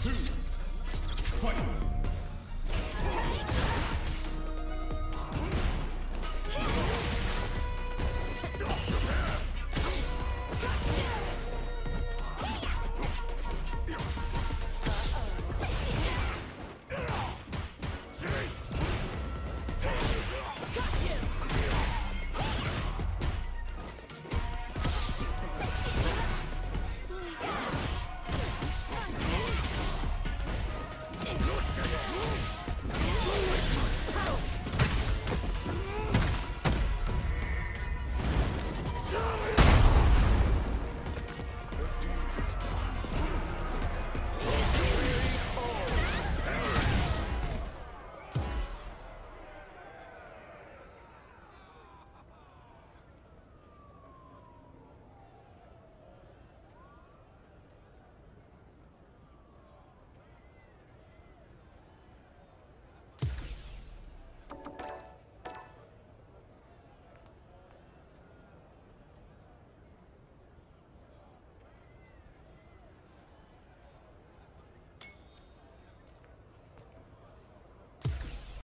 two, fight!